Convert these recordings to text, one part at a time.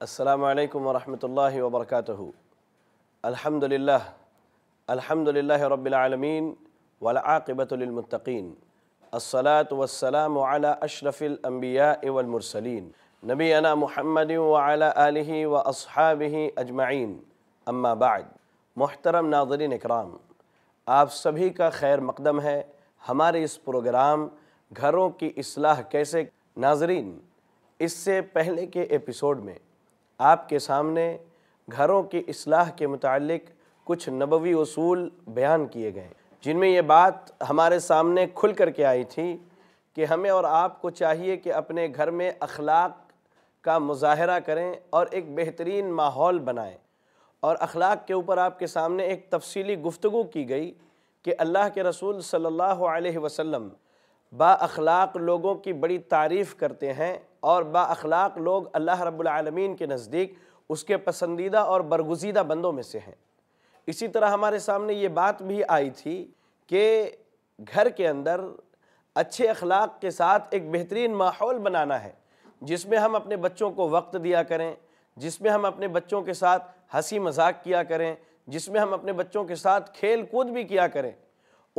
السلام علیکم ورحمۃ اللہ وبرکاتہ۔ الحمد للہ الحمد للہ رب العالمین والعاقبۃ للمتقین۔ الصلاة والسلام على اشرف الانبیاء والمرسلین۔ نبینا محمد وعلى آلہ واصحابہ اجمعین۔ اما بعد، محترم ناظرین اکرام، آپ سبھی کا خیر مقدم ہے۔ ہمارے اس پروگرام گھروں کی اصلاح کیسے؟ ناظرین، اس سے پہلے کے ایپیسوڈ میں آپ کے سامنے گھروں کی اصلاح کے متعلق کچھ نبوی اصول بیان کیے گئے۔ جن میں یہ بات ہمارے سامنے کھل کر کے آئی تھی کہ ہمیں اور آپ کو چاہیے کہ اپنے گھر میں اخلاق کا مظاہرہ کریں اور ایک بہترین ماحول بنائیں۔ اور اخلاق کے اوپر آپ کے سامنے ایک تفصیلی گفتگو کی گئی کہ اللہ کے رسول صلی اللہ علیہ وسلم با اخلاق لوگوں کی بڑی تعریف کرتے ہیں اور با اخلاق لوگ اللہ رب العالمین کے نزدیک اس کے پسندیدہ اور برگزیدہ بندوں میں سے ہیں۔ اسی طرح ہمارے سامنے یہ بات بھی آئی تھی کہ گھر کے اندر اچھے اخلاق کے ساتھ ایک بہترین ماحول بنانا ہے، جس میں ہم اپنے بچوں کو وقت دیا کریں، جس میں ہم اپنے بچوں کے ساتھ ہنسی مذاق کیا کریں، جس میں ہم اپنے بچوں کے ساتھ کھیل کود بھی کیا کریں۔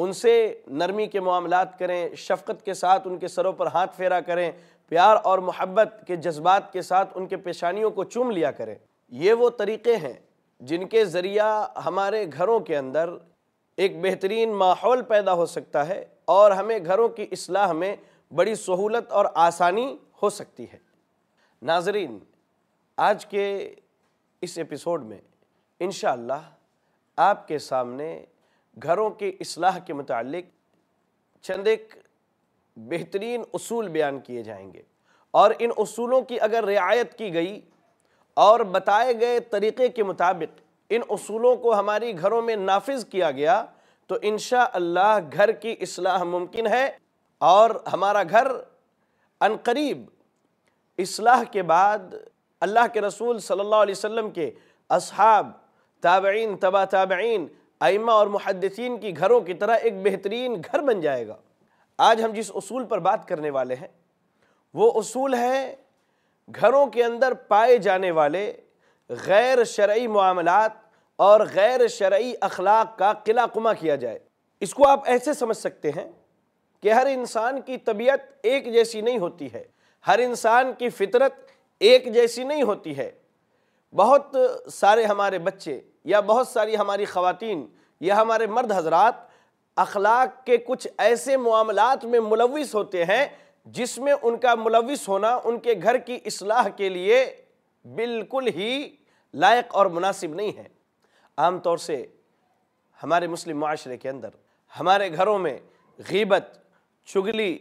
ان سے نرمی کے معاملات کریں، شفقت کے ساتھ ان کے سروں پر ہاتھ پھیرا کریں، پیار اور محبت کے جذبات کے ساتھ ان کے پیشانیوں کو چوم لیا کریں۔ یہ وہ طریقے ہیں جن کے ذریعہ ہمارے گھروں کے اندر ایک بہترین ماحول پیدا ہو سکتا ہے اور ہمیں گھروں کی اصلاح میں بڑی سہولت اور آسانی ہو سکتی ہے۔ ناظرین، آج کے اس ایپیسوڈ میں انشاءاللہ آپ کے سامنے گھروں کی اصلاح کے متعلق چند ایک بہترین اصول بیان کیے جائیں گے۔ اور ان اصولوں کی اگر رعایت کی گئی اور بتائے گئے طریقے کے مطابق ان اصولوں کو ہماری گھروں میں نافذ کیا گیا، تو انشاءاللہ گھر کی اصلاح ممکن ہے۔ اور ہمارا گھر انقریب اصلاح کے بعد اللہ کے رسول صلی اللہ علیہ وسلم کے اصحاب، تابعین، تبا تابعین ائمہ اور محدثین کی گھروں کی طرح ایک بہترین گھر بن جائے گا۔ آج ہم جس اصول پر بات کرنے والے ہیں، وہ اصول ہے گھروں کے اندر پائے جانے والے غیر شرعی معاملات اور غیر شرعی اخلاق کا قلع قمہ کیا جائے۔ اس کو آپ ایسے سمجھ سکتے ہیں کہ ہر انسان کی طبیعت ایک جیسی نہیں ہوتی ہے، ہر انسان کی فطرت ایک جیسی نہیں ہوتی ہے۔ بہت سارے ہمارے بچے یا بہت ساری ہماری خواتین یا ہمارے مرد حضرات، اخلاق کے کچھ ایسے معاملات میں ملوث ہوتے ہیں جس میں ان کا ملوث ہونا، ان کے گھر کی اصلاح کے لیے بالکل ہی لائق اور مناسب نہیں ہے۔ عام طور سے ہمارے مسلم معاشرے کے اندر، ہمارے گھروں میں غیبت، چگلی،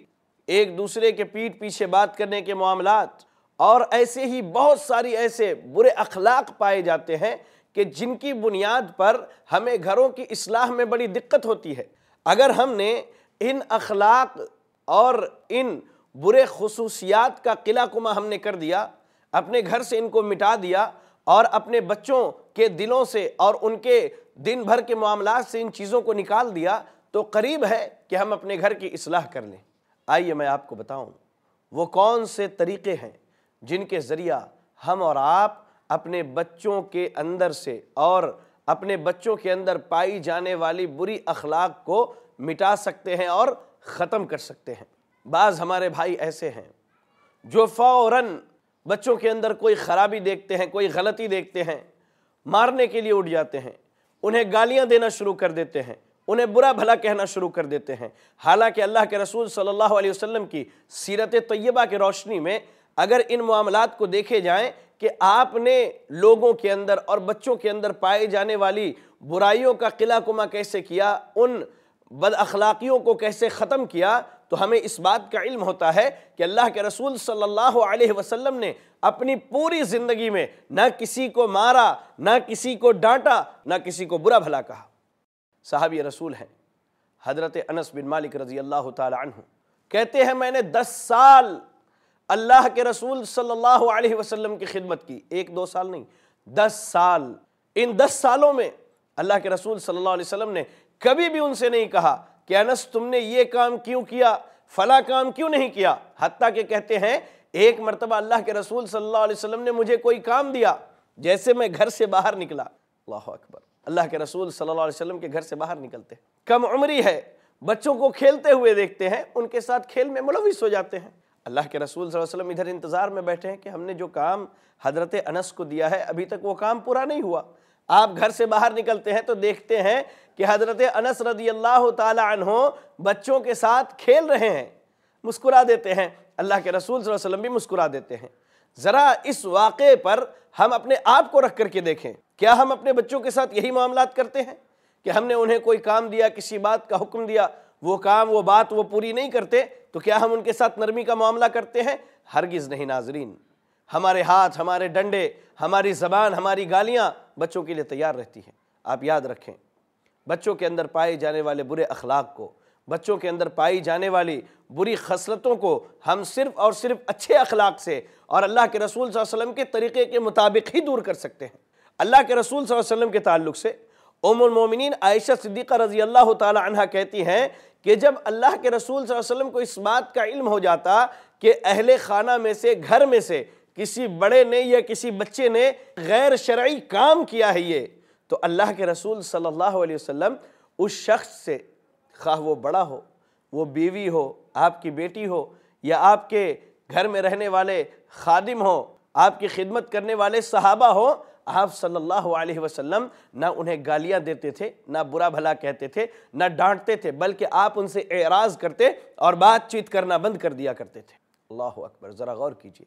ایک دوسرے کے پیٹ پیچھے بات کرنے کے معاملات اور ایسے ہی بہت ساری ایسے برے اخلاق پائے جاتے ہیں کہ جن کی بنیاد پر ہمیں گھروں کی اصلاح میں بڑی دقت ہوتی ہے۔ اگر ہم نے ان اخلاق اور ان برے خصوصیات کا قلعہ کما ہم نے کر دیا، اپنے گھر سے ان کو مٹا دیا اور اپنے بچوں کے دلوں سے اور ان کے دن بھر کے معاملات سے ان چیزوں کو نکال دیا، تو قریب ہے کہ ہم اپنے گھر کی اصلاح کر لیں۔ آئیے میں آپ کو بتاؤں، وہ کون سے طریقے ہیں جن کے ذریعہ ہم اور آپ اپنے بچوں کے اندر سے اور اپنے بچوں کے اندر پائی جانے والی بری اخلاق کو مٹا سکتے ہیں اور ختم کر سکتے ہیں۔ بعض ہمارے بھائی ایسے ہیں جو فوراً بچوں کے اندر کوئی خرابی دیکھتے ہیں، کوئی غلطی دیکھتے ہیں، مارنے کے لیے اٹھ جاتے ہیں، انہیں گالیاں دینا شروع کر دیتے ہیں، انہیں برا بھلا کہنا شروع کر دیتے ہیں۔ حالانکہ اللہ کے رسول صلی اللہ علیہ وسلم کی سیرت طیبہ کے روشنی میں اگر ان معاملات کو دیکھے جائیں کہ آپ نے لوگوں کے اندر اور بچوں کے اندر پائے جانے والی برائیوں کا قلعہ کما کیسے کیا، ان بد اخلاقیوں کو کیسے ختم کیا، تو ہمیں اس بات کا علم ہوتا ہے کہ اللہ کے رسول صلی اللہ علیہ وسلم نے اپنی پوری زندگی میں نہ کسی کو مارا، نہ کسی کو ڈانٹا، نہ کسی کو برا بھلا کہا۔ صحابی رسول ہیں، حضرت انس بن مالک رضی اللہ تعالی عنہ کہتے ہیں، میں نے دس سال اللہ کے رسول صلی اللہ علیہ وسلم کی خدمت کی، ایک دو سال نہیں، دس سال۔ ان دس سالوں میں اللہ کے رسول صلی اللہ علیہ وسلم نے کبھی بھی ان سے نہیں کہا کہ انس، تم نے یہ کام کیوں کیا فلا کام کیوں نہیں کیا؟ حتیٰ کہ کہتے ہیں، ایک مرتبہ اللہ کے رسول صلی اللہ علیہ وسلم نے مجھے کوئی کام دیا، جیسے میں گھر سے باہر نکلا۔ اللہ اکبر۔ اللہ کے رسول صلی اللہ علیہ وسلم کے گھر سے باہر نکلتے کم عمری ہے، بچوں کو کھیلتے ہوئے دیکھتے ہیں، ان کے ساتھ کھیل میں ملوث ہو جاتے ہیں۔ اللہ کے رسول صلی اللہ علیہ وسلم ادھر انتظار میں بیٹھے ہیں کہ ہم نے جو کام حضرت انس کو دیا ہے، ابھی تک وہ کام پورا نہیں ہوا۔ آپ گھر سے باہر نکلتے ہیں تو دیکھتے ہیں کہ حضرت انس رضی اللہ تعالی عنہ بچوں کے ساتھ کھیل رہے ہیں۔ مسکرا دیتے ہیں۔ اللہ کے رسول صلی اللہ علیہ وسلم بھی مسکرا دیتے ہیں۔ ذرا اس واقعے پر ہم اپنے آپ کو رکھ کر کے دیکھیں۔ کیا ہم اپنے بچوں کے ساتھ یہی معاملات کرتے ہیں؟ کہ ہم نے انہیں کوئی کام دیا، کسی بات کا حکم دیا وہ کام، وہ بات وہ پوری نہیں کرتے، تو کیا ہم ان کے ساتھ نرمی کا معاملہ کرتے ہیں؟ ہرگز نہیں ناظرین۔ ہمارے ہاتھ، ہمارے ڈنڈے، ہماری زبان، ہماری گالیاں بچوں کے لیے تیار رہتی ہیں۔ آپ یاد رکھیں، بچوں کے اندر پائے جانے والے برے اخلاق کو، بچوں کے اندر پائی جانے والی بری خصلتوں کو ہم صرف اور صرف اچھے اخلاق سے اور اللہ کے رسول صلی اللہ علیہ وسلم کے طریقے کے مطابق ہی دور کر سکتے ہیں۔ اللہ کے رسول صلی اللہ علیہ وسلم کے تعلق سے ام المومنین عائشہ صدیقہ رضی اللہ تعالی عنہ کہتی ہیں کہ جب اللہ کے رسول صلی اللہ علیہ وسلم کو اس بات کا علم ہو جاتا کہ اہل خانہ میں سے، گھر میں سے کسی بڑے نے یا کسی بچے نے غیر شرعی کام کیا ہے یہ، تو اللہ کے رسول صلی اللہ علیہ وسلم اس شخص سے خواہ وہ بڑا ہو، وہ بیوی ہو، آپ کی بیٹی ہو یا آپ کے گھر میں رہنے والے خادم ہو آپ کی خدمت کرنے والے صحابہ ہو آپ صلی اللہ علیہ وسلم نہ انہیں گالیاں دیتے تھے، نہ برا بھلا کہتے تھے، نہ ڈانٹتے تھے، بلکہ آپ ان سے اعراض کرتے اور بات چیت کرنا بند کر دیا کرتے تھے۔ اللہ اکبر، ذرا غور کیجیے۔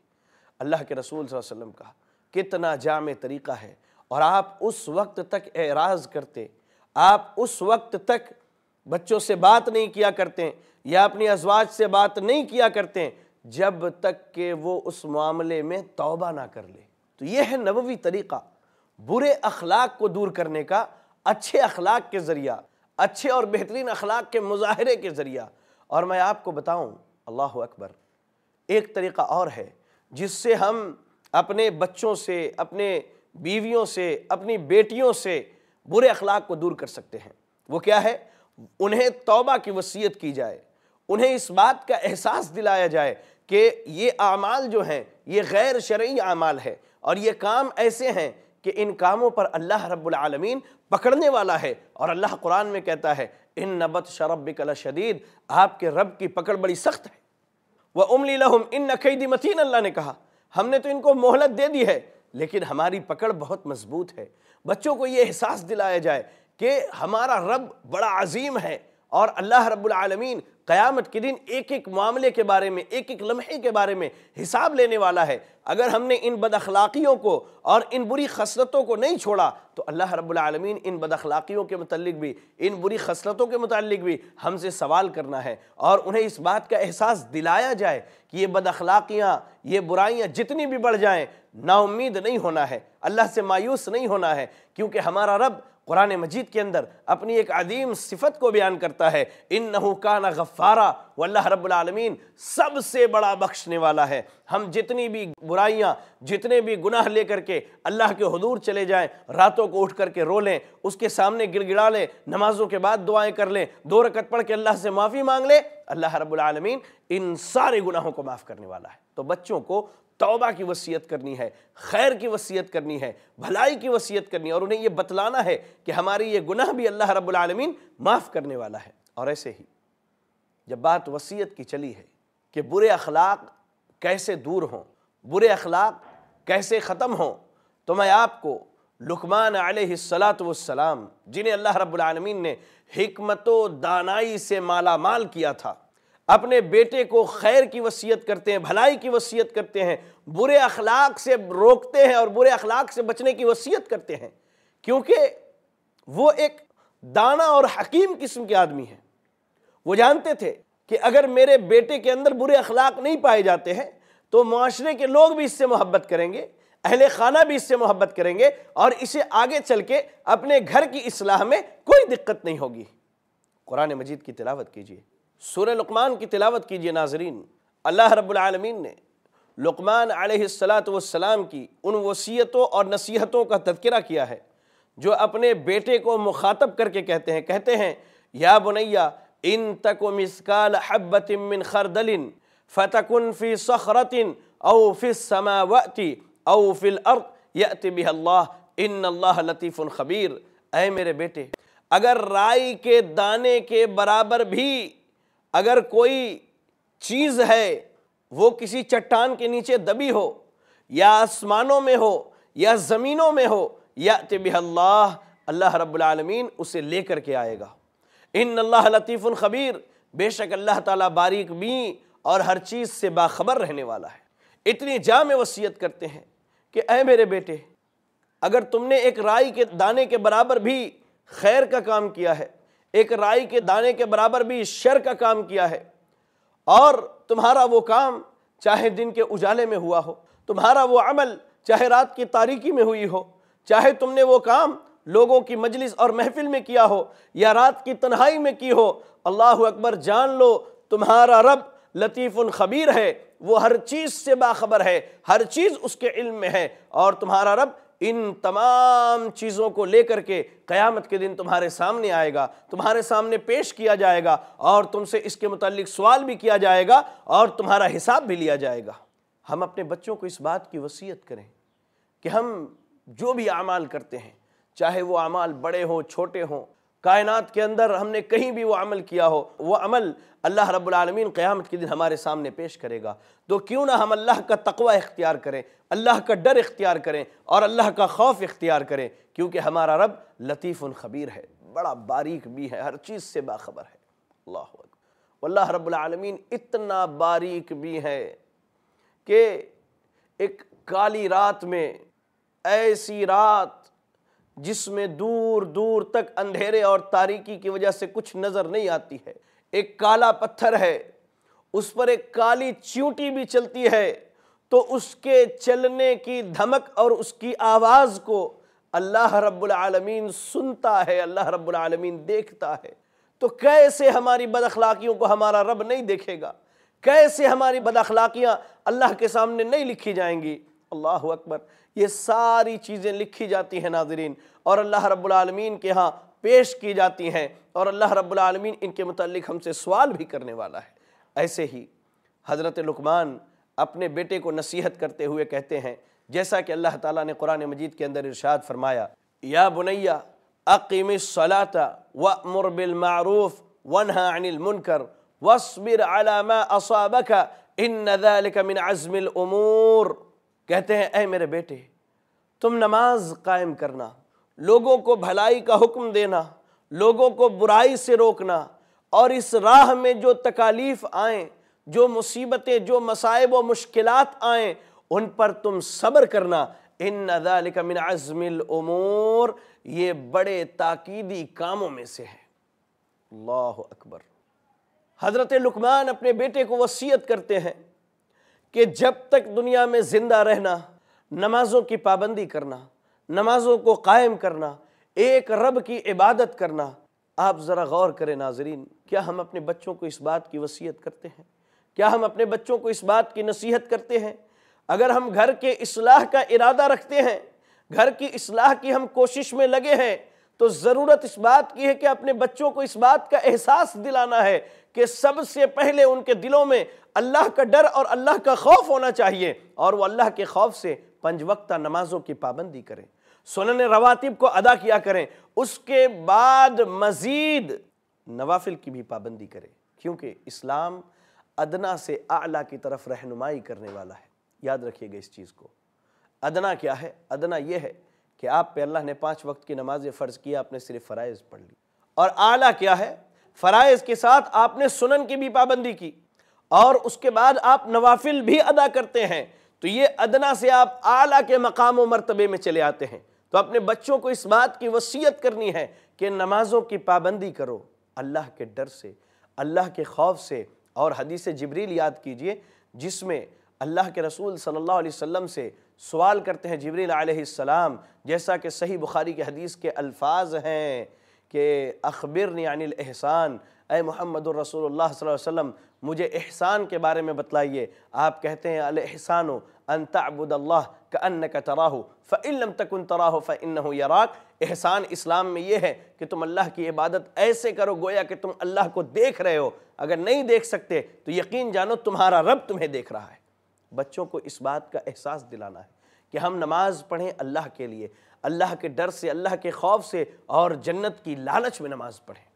اللہ کے رسول صلی اللہ علیہ وسلم کا کتنا جامع طریقہ ہے اور آپ اس وقت تک اعراض کرتے، آپ اس وقت تک بچوں سے بات نہیں کیا کرتے یا اپنی ازواج سے بات نہیں کیا کرتے جب تک کہ وہ اس معاملے میں توبہ نہ کر لے۔ تو یہ ہے نبوی طریقہ۔ برے اخلاق کو دور کرنے کا، اچھے اخلاق کے ذریعہ، اچھے اور بہترین اخلاق کے مظاہرے کے ذریعہ۔ اور میں آپ کو بتاؤں، اللہ اکبر، ایک طریقہ اور ہے جس سے ہم اپنے بچوں سے، اپنے بیویوں سے، اپنی بیٹیوں سے برے اخلاق کو دور کر سکتے ہیں۔ وہ کیا ہے؟ انہیں توبہ کی وصیت کی جائے، انہیں اس بات کا احساس دلایا جائے کہ یہ اعمال جو ہیں، یہ غیر شرعی اعمال ہے اور یہ کام ایسے ہیں کہ ان کاموں پر اللہ رب العالمین پکڑنے والا ہے اور اللہ قرآن میں کہتا ہے، ان نبت شرب بکل شدید آپ کے رب کی پکڑ بڑی سخت ہے۔ وہ املی لہم، ان نقیدی متین، اللہ نے کہا۔ ہم نے تو ان کو مہلت دے دی ہے، لیکن ہماری پکڑ بہت مضبوط ہے۔ بچوں کو یہ احساس دلایا جائے کہ ہمارا رب بڑا عظیم ہے۔ اور اللہ رب العالمین قیامت کے دن ایک ایک معاملے کے بارے میں، ایک ایک لمحے کے بارے میں حساب لینے والا ہے۔ اگر ہم نے ان بد اخلاقیوں کو اور ان بری خصلتوں کو نہیں چھوڑا، تو اللہ رب العالمین ان بد اخلاقیوں کے متعلق بھی، ان بری خصلتوں کے متعلق بھی ہم سے سوال کرنا ہے۔ اور انہیں اس بات کا احساس دلایا جائے کہ یہ بد اخلاقیاں، یہ برائیاں جتنی بھی بڑھ جائیں نا امید نہیں ہونا ہے۔ اللہ سے مایوس نہیں ہونا ہے، کیونکہ ہمارا رب قرآن مجید کے اندر اپنی ایک عظیم صفت کو بیان کرتا ہے، انہو کان غفارا، واللہ رب العالمین سب سے بڑا بخشنے والا ہے۔ ہم جتنی بھی برائیاں، جتنے بھی گناہ لے کر کے اللہ کے حضور چلے جائیں، راتوں کو اٹھ کر کے رو لیں، اس کے سامنے گڑ گڑا لیں، نمازوں کے بعد دعائیں کر لیں، دو رکعت پڑھ کے اللہ سے معافی مانگ لیں، اللہ رب العالمین ان سارے گناہوں کو معاف کرنے والا ہے۔ تو بچوں کو توبہ کی وصیت کرنی ہے، خیر کی وصیت کرنی ہے، بھلائی کی وصیت کرنی ہے اور انہیں یہ بتلانا ہے کہ ہماری یہ گناہ بھی اللہ رب العالمین معاف کرنے والا ہے۔ اور ایسے ہی جب بات وصیت کی چلی ہے کہ برے اخلاق کیسے دور ہوں، برے اخلاق کیسے ختم ہوں، تو میں آپ کو لکمان علیہ السلام جنہیں اللہ رب العالمین نے حکمت و دانائی سے مالا مال کیا تھا اپنے بیٹے کو خیر کی وصیت کرتے ہیں، بھلائی کی وصیت کرتے ہیں، برے اخلاق سے روکتے ہیں اور برے اخلاق سے بچنے کی وصیت کرتے ہیں۔ کیونکہ وہ ایک دانا اور حکیم قسم کے آدمی ہیں۔ وہ جانتے تھے کہ اگر میرے بیٹے کے اندر برے اخلاق نہیں پائے جاتے ہیں، تو معاشرے کے لوگ بھی اس سے محبت کریں گے، اہل خانہ بھی اس سے محبت کریں گے اور اسے آگے چل کے اپنے گھر کی اصلاح میں کوئی دقت نہیں ہوگی۔ قرآن مجید کی تلاوت کیجیے سورہ لقمان کی تلاوت کیجیے ناظرین۔ اللہ رب العالمین نے لقمان علیہ السلام کی ان وصیتوں اور نصیحتوں کا تذکرہ کیا ہے، جو اپنے بیٹے کو مخاطب کر کے کہتے ہیں۔ کہتے ہیں، یا بنیا ان تک مسکال حبت من خردل فتکن فی صخرت او فی السماوات او فی الارض یأتی بہ اللہ۔ ان اللہ لطیف خبیر۔ اے میرے بیٹے، اگر رائی کے دانے کے برابر بھی اگر کوئی چیز ہے وہ کسی چٹان کے نیچے دبی ہو، یا آسمانوں میں ہو، یا زمینوں میں ہو یا بہ اللہ اللہ رب العالمین اسے لے کر کے آئے گا۔ ان اللہ لطیف خبیر، بے شک اللہ تعالیٰ باریک بھی اور ہر چیز سے باخبر رہنے والا ہے۔ اتنی جامع وصیت کرتے ہیں کہ اے میرے بیٹے، اگر تم نے ایک رائی کے دانے کے برابر بھی خیر کا کام کیا ہے ایک رائی کے دانے کے برابر بھی شر کا کام کیا ہے۔ اور تمہارا وہ کام چاہے دن کے اجالے میں ہوا ہو، تمہارا وہ عمل چاہے رات کی تاریکی میں ہوئی ہو، چاہے تم نے وہ کام لوگوں کی مجلس اور محفل میں کیا ہو یا رات کی تنہائی میں کی ہو، اللہ اکبر جان لو، تمہارا رب لطیف خبیر ہے۔ وہ ہر چیز سے باخبر ہے، ہر چیز اس کے علم میں ہے۔ اور تمہارا رب ان تمام چیزوں کو لے کر کے قیامت کے دن تمہارے سامنے آئے گا، تمہارے سامنے پیش کیا جائے گا اور تم سے اس کے متعلق سوال بھی کیا جائے گا اور تمہارا حساب بھی لیا جائے گا۔ ہم اپنے بچوں کو اس بات کی وصیت کریں کہ ہم جو بھی اعمال کرتے ہیں، چاہے وہ اعمال بڑے ہوں، چھوٹے ہوں کائنات کے اندر ہم نے کہیں بھی وہ عمل کیا ہو، وہ عمل اللہ رب العالمین قیامت کے دن ہمارے سامنے پیش کرے گا۔ تو کیوں نہ ہم اللہ کا تقوی اختیار کریں، اللہ کا ڈر اختیار کریں اور اللہ کا خوف اختیار کریں، کیونکہ ہمارا رب لطیف خبیر ہے، بڑا باریک بھی ہے، ہر چیز سے باخبر ہے۔ اللہ اکبر۔ واللہ رب العالمین اتنا باریک بھی ہے کہ ایک کالی رات میں ایسی رات جس میں دور دور تک اندھیرے اور تاریکی کی وجہ سے کچھ نظر نہیں آتی ہے۔ ایک کالا پتھر ہے، اس پر ایک کالی چیوٹی بھی چلتی ہے۔ تو اس کے چلنے کی دھمک اور اس کی آواز کو اللہ رب العالمین سنتا ہے، اللہ رب العالمین دیکھتا ہے۔ تو کیسے ہماری بد اخلاقیوں کو ہمارا رب نہیں دیکھے گا؟ کیسے ہماری بد اخلاقیاں اللہ کے سامنے نہیں لکھی جائیں گی؟ اللہ اکبر، یہ ساری چیزیں لکھی جاتی ہیں ناظرین، اور اللہ رب العالمین کے ہاں پیش کی جاتی ہیں، اور اللہ رب العالمین ان کے متعلق ہم سے سوال بھی کرنے والا ہے۔ ایسے ہی حضرت لقمان اپنے بیٹے کو نصیحت کرتے ہوئے کہتے ہیں، جیسا کہ اللہ تعالیٰ نے قرآن مجید کے اندر ارشاد فرمایا، یا بنیا اقیم الصلاة وأمر بالمعروف وانہا عن المنکر واصبر على ما اصابك ان ذلك من عزم الامور۔ کہتے ہیں، اے میرے بیٹے، تم نماز قائم کرنا، لوگوں کو بھلائی کا حکم دینا، لوگوں کو برائی سے روکنا اور اس راہ میں جو تکالیف آئیں، جو مصیبتیں، جو مصائب و مشکلات آئیں، ان پر تم صبر کرنا۔ ان ذالک من عزم الامور، یہ بڑے تاکیدی کاموں میں سے ہے اللہ اکبر۔ حضرت لکمان اپنے بیٹے کو وصیت کرتے ہیں کہ جب تک دنیا میں زندہ رہنا، نمازوں کی پابندی کرنا، نمازوں کو قائم کرنا، ایک رب کی عبادت کرنا، آپ ذرا غور کریں ناظرین، کیا ہم اپنے بچوں کو اس بات کی وصیت کرتے ہیں؟ کیا ہم اپنے بچوں کو اس بات کی نصیحت کرتے ہیں؟ اگر ہم گھر کے اصلاح کا ارادہ رکھتے ہیں، گھر کی اصلاح کی ہم کوشش میں لگے ہیں، تو ضرورت اس بات کی ہے کہ اپنے بچوں کو اس بات کا احساس دلانا ہے کہ سب سے پہلے ان کے دلوں میں اللہ کا ڈر اور اللہ کا خوف ہونا چاہیے اور وہ اللہ کے خوف سے پنج وقتہ نمازوں کی پابندی کریں۔ سنن رواتب کو ادا کیا کریں۔ اس کے بعد مزید نوافل کی بھی پابندی کریں۔ کیونکہ اسلام ادنا سے اعلیٰ کی طرف رہنمائی کرنے والا ہے۔ یاد رکھیے گا اس چیز کو۔ ادنا کیا ہے؟ ادنا یہ ہے کہ آپ پہ اللہ نے پانچ وقت کی نماز فرض کیا آپ نے صرف فرائض پڑھ لی۔ اور اعلیٰ کیا ہے؟ فرائض کے ساتھ آپ نے سنن کی بھی پابندی کی۔ اور اس کے بعد آپ نوافل بھی ادا کرتے ہیں، تو یہ ادنا سے آپ اعلیٰ کے مقام و مرتبے میں چلے آتے ہیں۔ تو اپنے بچوں کو اس بات کی وصیت کرنی ہے کہ نمازوں کی پابندی کرو، اللہ کے ڈر سے، اللہ کے خوف سے۔ اور حدیث جبریل یاد کیجیے، جس میں اللہ کے رسول صلی اللہ علیہ وسلم سے سوال کرتے ہیں جبریل علیہ السلام، جیسا کہ صحیح بخاری کے حدیث کے الفاظ ہیں کہ اخبرنی عن الاحسان اے محمد الرسول اللہ صلی اللہ علیہ وسلم، مجھے احسان کے بارے میں بتلائیے۔ آپ کہتے ہیں الاحسان ان تعبد اللہ كأنك تراہ فإن لم تكن تراہ فإنه يراك احسان اسلام میں یہ ہے کہ تم اللہ کی عبادت ایسے کرو، گویا کہ تم اللہ کو دیکھ رہے ہو۔ اگر نہیں دیکھ سکتے، تو یقین جانو تمہارا رب تمہیں دیکھ رہا ہے۔ بچوں کو اس بات کا احساس دلانا ہے کہ ہم نماز پڑھیں اللہ کے لیے، اللہ کے ڈر سے، اللہ کے خوف سے اور جنت کی لالچ میں نماز پڑھیں۔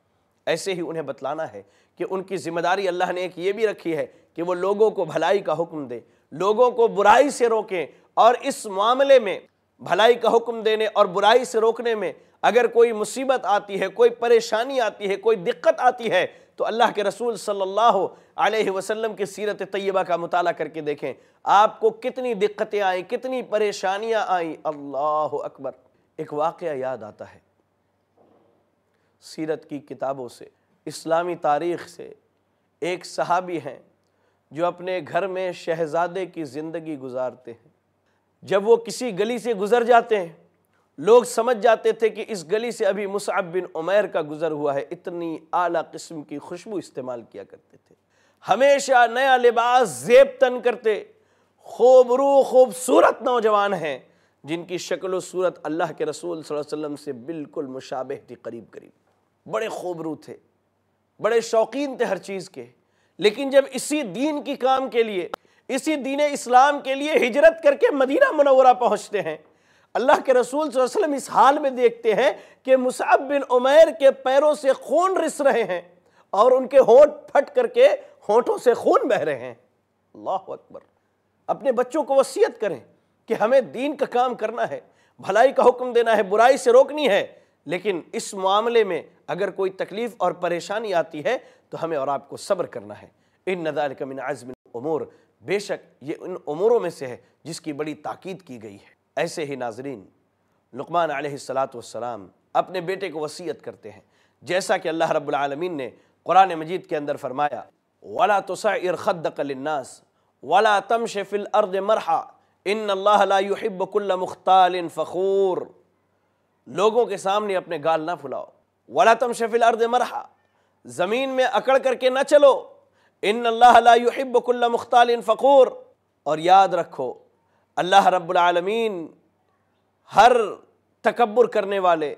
ایسے ہی انہیں بتلانا ہے کہ ان کی ذمہ داری اللہ نے ایک یہ بھی رکھی ہے کہ وہ لوگوں کو بھلائی کا حکم دے، لوگوں کو برائی سے روکیں اور اس معاملے میں بھلائی کا حکم دینے اور برائی سے روکنے میں اگر کوئی مصیبت آتی ہے، کوئی پریشانی آتی ہے، کوئی دقت آتی ہے تو اللہ کے رسول صلی اللہ علیہ وسلم کی سیرت طیبہ کا مطالعہ کر کے دیکھیں۔ آپ کو کتنی دقتیں آئیں، کتنی پریشانیاں آئیں۔ اللہ اکبر۔ ایک واقعہ یاد آتا ہے۔ سیرت کی کتابوں سے، اسلامی تاریخ سے ایک صحابی ہیں جو اپنے گھر میں شہزادے کی زندگی گزارتے ہیں۔ جب وہ کسی گلی سے گزر جاتے ہیں، لوگ سمجھ جاتے تھے کہ اس گلی سے ابھی مصعب بن عمیر کا گزر ہوا ہے۔ اتنی اعلیٰ قسم کی خوشبو استعمال کیا کرتے تھے۔ ہمیشہ نیا لباس زیب تن کرتے خوب رو خوبصورت نوجوان ہیں جن کی شکل و صورت اللہ کے رسول صلی اللہ علیہ وسلم سے بالکل مشابہ تھی، قریب قریب۔ بڑے خوب رو تھے، بڑے شوقین تھے ہر چیز کے۔ لیکن جب اسی دین کی کام کے لیے، اسی دین اسلام کے لیے ہجرت کر کے مدینہ منورہ پہنچتے ہیں، اللہ کے رسول صلی اللہ علیہ وسلم اس حال میں دیکھتے ہیں کہ مصعب بن عمیر کے پیروں سے خون رس رہے ہیں اور ان کے ہونٹ پھٹ کر کے ہونٹوں سے خون بہ رہے ہیں۔ اللہ اکبر۔ اپنے بچوں کو وسیعت کریں کہ ہمیں دین کا کام کرنا ہے، بھلائی کا حکم دینا ہے، برائی سے روکنی ہے۔ لیکن اس معاملے میں اگر کوئی تکلیف اور پریشانی آتی ہے تو ہمیں اور آپ کو صبر کرنا ہے۔ ان نذالک من عزم الامور۔ بے شک یہ ان اموروں میں سے ہے جس کی بڑی تاکید کی گئی ہے۔ ایسے ہی ناظرین، لقمان علیہ السلام اپنے بیٹے کو وسیعت کرتے ہیں۔ جیسا کہ اللہ رب العالمین نے قرآن مجید کے اندر فرمایا، وَلَا تُسَعِرْ خَدَّقَ لِلنَّاسِ وَلَا تَمْشِ فِي الْأَرْضِ مَرْحَا إِنَّ اللَّهَ لَا يُحِبُّ كُلَّ مُخْتَالٍ فَخُورٍ لوگوں کے سامنے اپنے گال نہ پھلاؤ۔ وَلَا تَمْشِ فِي الْأَرْضِ مَرْحَا۔ زمین میں اکڑ کر کے نہ چلو۔ ان اللہ لا يحب كل مختال فخور اور یاد رکھو، اللہ رب العالمین ہر تکبر کرنے والے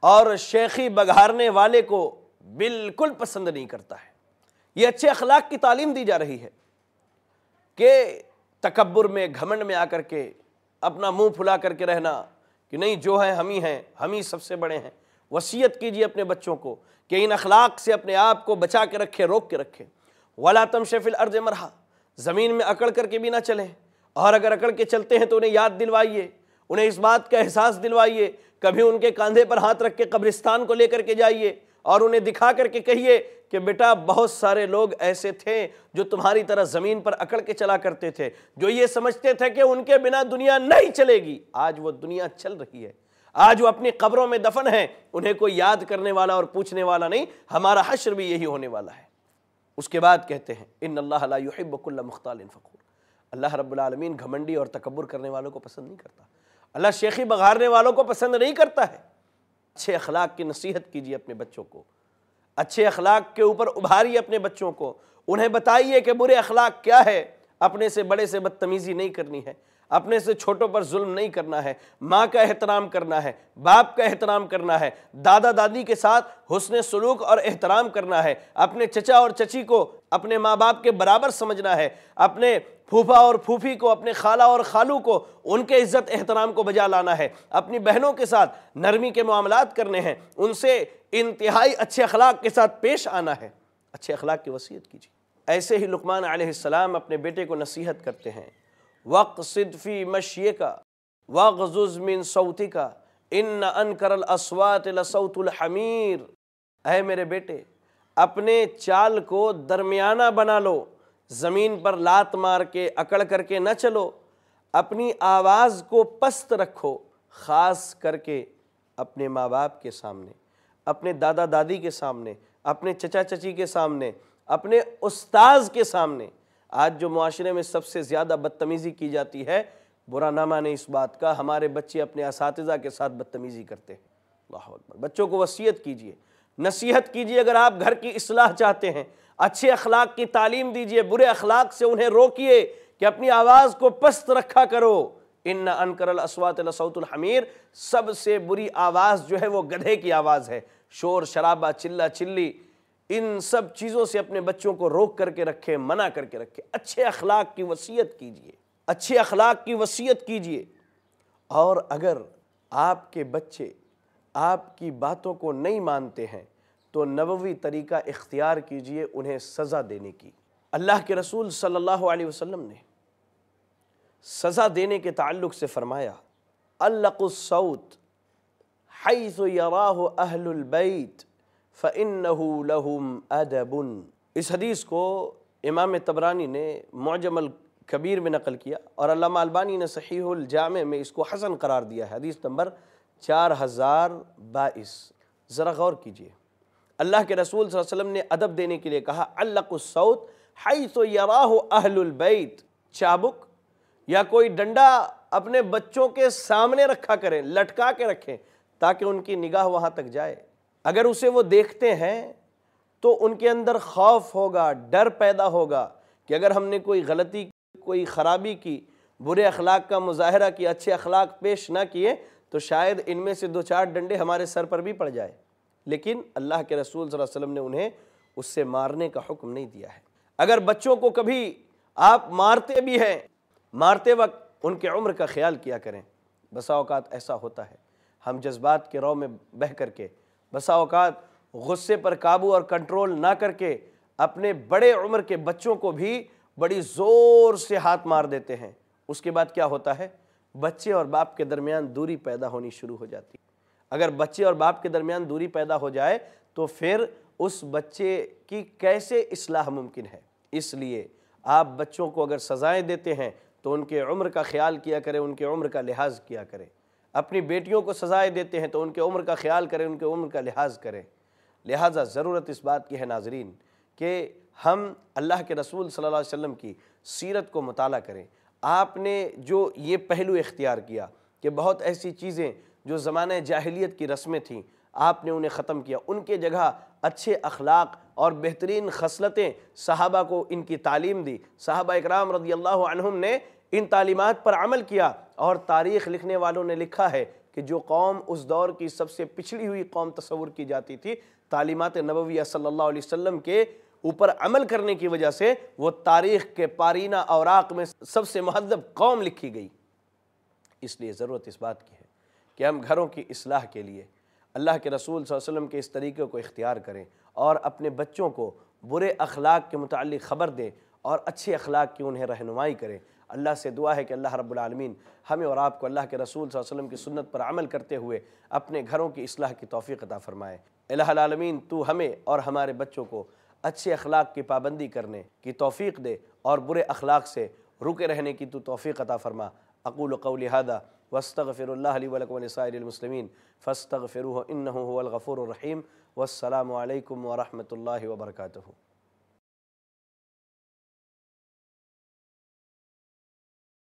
اور شیخی بگھارنے والے کو بالکل پسند نہیں کرتا ہے۔ یہ اچھے اخلاق کی تعلیم دی جا رہی ہے کہ تکبر میں، گھمنڈ میں آ کر کے اپنا منہ پھلا کر کے رہنا۔ کہ نہیں جو ہے ہم ہی ہیں، ہم ہی سب سے بڑے ہیں۔ وسیعت کیجیے اپنے بچوں کو کہ ان اخلاق سے اپنے آپ کو بچا کے رکھے، روک کے رکھے۔ ولا تم شفل ارض مرحا۔ زمین میں اکڑ کر کے بھی نہ چلیں۔ اور اگر اکڑ کے چلتے ہیں تو انہیں یاد دلوائیے۔ انہیں اس بات کا احساس دلوائیے۔ کبھی ان کے کاندھے پر ہاتھ رکھ کے قبرستان کو لے کر کے جائیے اور انہیں دکھا کر کے کہیے کہ بیٹا بہت سارے لوگ ایسے تھے جو تمہاری طرح زمین پر اکڑ کے چلا کرتے تھے، جو یہ سمجھتے تھے کہ ان کے بنا دنیا نہیں چلے گی۔ آج وہ دنیا چل رہی ہے۔ آج وہ اپنی قبروں میں دفن ہیں۔ انہیں کوئی یاد کرنے والا اور پوچھنے والا نہیں، ہمارا حشر بھی یہی ہونے والا ہے۔ اس کے بعد کہتے ہیں، ان اللہ لا يحب كل مختال فخور۔ اللہ رب العالمین گھمنڈی اور تکبر کرنے والوں کو پسند نہیں کرتا۔ اللہ شیخی بغارنے والوں کو پسند نہیں کرتا ہے۔ اچھے اخلاق کی نصیحت کیجیے اپنے بچوں کو۔ اچھے اخلاق کے اوپر ابھاریے اپنے بچوں کو۔ انہیں بتائیے کہ برے اخلاق کیا ہے؟ اپنے سے بڑے سے بدتمیزی نہیں کرنی ہے۔ اپنے سے چھوٹوں پر ظلم نہیں کرنا ہے۔ ماں کا احترام کرنا ہے۔ باپ کا احترام کرنا ہے۔ دادا دادی کے ساتھ حسن سلوک اور احترام کرنا ہے۔ اپنے چچا اور چچی کو اپنے ماں باپ کے برابر سمجھنا ہے۔ اپنے پھوپھا اور پھوپھی کو، اپنے خالہ اور خالو کو، ان کے عزت احترام کو بجا لانا ہے۔ اپنی بہنوں کے ساتھ نرمی کے معاملات کرنے ہیں۔ ان سے انتہائی اچھے اخلاق کے ساتھ پیش آنا ہے۔ اچھے اخلاق کی وصیت کیجیے۔ ایسے ہی لقمان علیہ السلام اپنے بیٹے کو نصیحت کرتے ہیں۔ وقصد فی مشیکا وغزز من صوتکا ان انکر الاسوات لصوت الحمیر اے میرے بیٹے، اپنے چال کو درمیانہ بنا لو۔ زمین پر لات مار کے اکڑ کر کے نہ چلو، اپنی آواز کو پست رکھو، خاص کر کے اپنے ماں باپ کے سامنے، اپنے دادا دادی کے سامنے، اپنے چچا چچی کے سامنے، اپنے استاذ کے سامنے۔ آج جو معاشرے میں سب سے زیادہ بدتمیزی کی جاتی ہے، برا نہ مانے اس بات کا، ہمارے بچے اپنے اساتذہ کے ساتھ بدتمیزی کرتے ہیں۔ اللہ اکبر، بچوں کو وصیت کیجیے۔ نصیحت کیجیے اگر آپ گھر کی اصلاح چاہتے ہیں، اچھے اخلاق کی تعلیم دیجیے، برے اخلاق سے انہیں روکیے کہ اپنی آواز کو پست رکھا کرو۔ ان انکر الاسوات لصوت الحمیر سب سے بری آواز جو ہے وہ گدھے کی آواز ہے۔ شور، شرابہ، چلہ، چلی، ان سب چیزوں سے اپنے بچوں کو روک کر کے رکھے، منع کر کے رکھے۔ اچھے اخلاق کی وصیت کیجیے۔ اچھے اخلاق کی وصیت کیجیے۔ اور اگر آپ کے بچے آپ کی باتوں کو نہیں مانتے ہیں، تو نبوی طریقہ اختیار کیجیے انہیں سزا دینے کی۔ اللہ کے رسول صلی اللہ علیہ وسلم نے سزا دینے کے تعلق سے فرمایا اللق الصوت حیث یراہ اہل البیت فَإِنَّهُ لَهُمْ أَدَبٌ اس حدیث کو امام تبرانی نے معجم الکبیر میں نقل کیا اور علامہ البانی نے صحیح الجامع میں اس کو حسن قرار دیا ہے۔ حدیث نمبر چار ہزار بائیس ذرا غور کیجیے۔ اللہ کے رسول صلی اللہ علیہ وسلم نے ادب دینے کے لیے کہا، علق الصوت حیث یراہ اہل البیت۔ چابک، یا کوئی ڈنڈا اپنے بچوں کے سامنے رکھا کریں، لٹکا کے رکھیں، تاکہ ان کی نگاہ وہاں تک جائے۔ اگر اسے وہ دیکھتے ہیں، تو ان کے اندر خوف ہوگا، ڈر پیدا ہوگا کہ اگر ہم نے کوئی غلطی، کوئی خرابی کی، برے اخلاق کا مظاہرہ کی، اچھے اخلاق پیش نہ کیے تو شاید ان میں سے دو چار ڈنڈے ہمارے سر پر بھی پڑ جائے۔ لیکن اللہ کے رسول صلی اللہ علیہ وسلم نے انہیں اس سے مارنے کا حکم نہیں دیا ہے۔ اگر بچوں کو کبھی آپ مارتے بھی ہیں، مارتے وقت ان کے عمر کا خیال کیا کریں۔ بسا اوقات ایسا ہوتا ہے۔ ہم جذبات کے رو میں بہ کر کے، بسا اوقات غصے پر قابو اور کنٹرول نہ کر کے اپنے بڑے عمر کے بچوں کو بھی بڑی زور سے ہاتھ مار دیتے ہیں۔ اس کے بعد کیا ہوتا ہے؟ بچے اور باپ کے درمیان دوری پیدا ہونی شروع ہو جاتی۔ اگر بچے اور باپ کے درمیان دوری پیدا ہو جائے تو پھر اس بچے کی کیسے اصلاح ممکن ہے؟ اس لیے آپ بچوں کو اگر سزائیں دیتے ہیں تو ان کے عمر کا خیال کیا کریں، ان کے عمر کا لحاظ کیا کریں۔ اپنی بیٹیوں کو سزائیں دیتے ہیں تو ان کے عمر کا خیال کریں، ان کے عمر کا لحاظ کریں۔ لہٰذا ضرورت اس بات کی ہے ناظرین کہ ہم اللہ کے رسول صلی اللہ علیہ وسلم کی سیرت کو مطالعہ کریں۔ آپ نے جو یہ پہلو اختیار کیا کہ بہت ایسی چیزیں جو زمانہ جاہلیت کی رسمیں تھیں، آپ نے انہیں ختم کیا۔ ان کے جگہ اچھے اخلاق اور بہترین خصلتیں صحابہ کو ان کی تعلیم دی۔ صحابہ اکرام رضی اللہ عنہم نے ان تعلیمات پر عمل کیا اور تاریخ لکھنے والوں نے لکھا ہے کہ جو قوم اس دور کی سب سے پچھڑی ہوئی قوم تصور کی جاتی تھی، تعلیمات نبویہ صلی اللہ علیہ وسلم کے اوپر عمل کرنے کی وجہ سے وہ تاریخ کے پارینہ اوراق میں سب سے مہذب قوم لکھی گئی۔ اس لیے ضرورت اس بات کی ہے کہ ہم گھروں کی اصلاح کے لیے اللہ کے رسول صلی اللہ علیہ وسلم کے اس طریقے کو اختیار کریں اور اپنے بچوں کو برے اخلاق کے متعلق خبر دیں اور اچھے اخلاق کی انہیں رہنمائی کریں۔ اللہ سے دعا ہے کہ اللہ رب العالمین ہمیں اور آپ کو اللہ کے رسول صلی اللہ علیہ وسلم کی سنت پر عمل کرتے ہوئے اپنے گھروں کی اصلاح کی توفیق عطا فرمائے۔ الہ العالمین، تو ہمیں اور ہمارے بچوں کو اچھے اخلاق کی پابندی کرنے کی توفیق دے اور برے اخلاق سے رکے رہنے کی تو توفیق عطا فرما۔ اقول قول هذا واستغفر الله لي ولكم ولسائر المسلمين فاستغفروه انه هو الغفور الرحيم والسلام عليكم ورحمه الله وبركاته